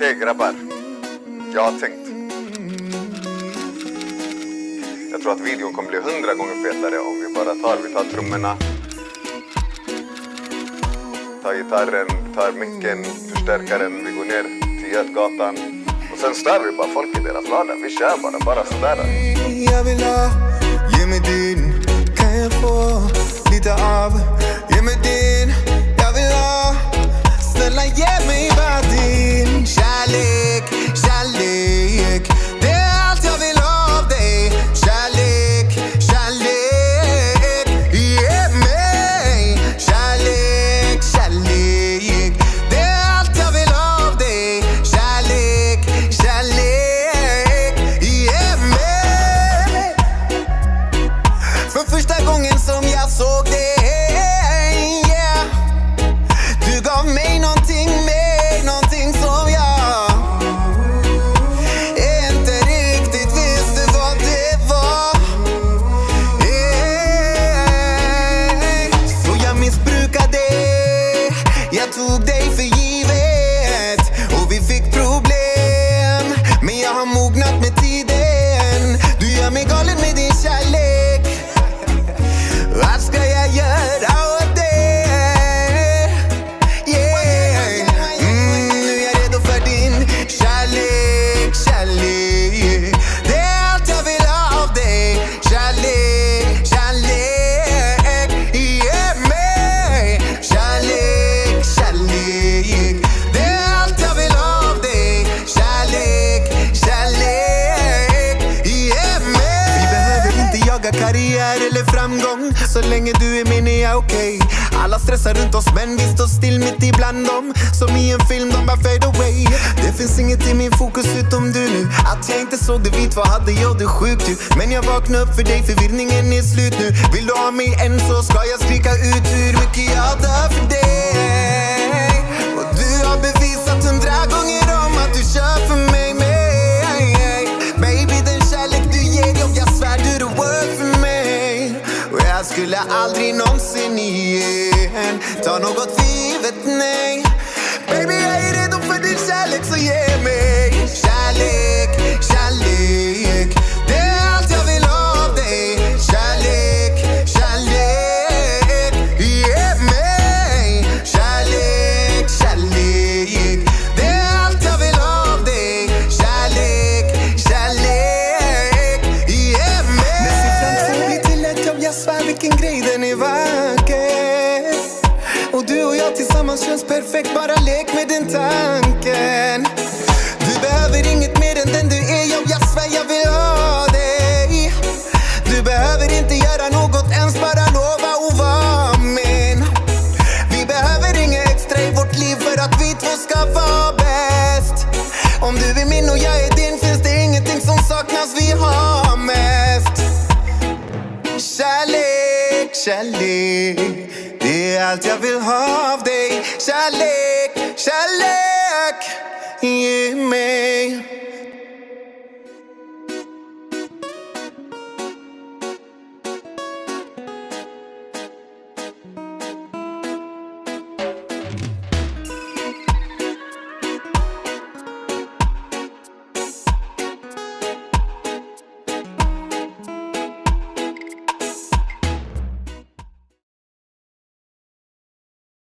Okej grabbar, jag har tänkt. Jag tror att videon kommer bli hundra gånger fetare om vi bara tar, vi tar trummorna, tar gitarren, tar micken, förstärkaren, vi går ner till Götgatan och sen stör vi bara folk i deras vardag. Vi kör bara, bara sådär. Jag vill ha, ge mig din Kan jag få Jag karriär eller framgång. Så länge du är min är jag okej. Alla stressar runt oss men vi står still mitt ibland dem. Som i en film, de bara fade away. Det finns inget i min fokus utom du nu. Att jag inte såg det vitt, vad hade jag det sjukt ju? Men jag vaknade upp för dig, förvirringen är slut nu. Vill du ha mig än så ska jag skrika ut hur mycket jag skulle aldrig någonsin igen. Ta något givet, nej. Baby jag är redo för din kärlek så ge mig kärlek. Tillsammans känns perfekt, bara lek med den tanken. Du behöver inget mer än den du är, jag, jag svär jag vill ha dig. Du behöver inte göra något, ens bara lova att vara min. Vi behöver inget extra i vårt liv för att vi två ska vara bäst. Om du är min och jag är din finns det ingenting som saknas, vi har mest. Kärlek, kärlek. Det är allt jag vill ha av dig. Kärlek, kärlek Ge mig.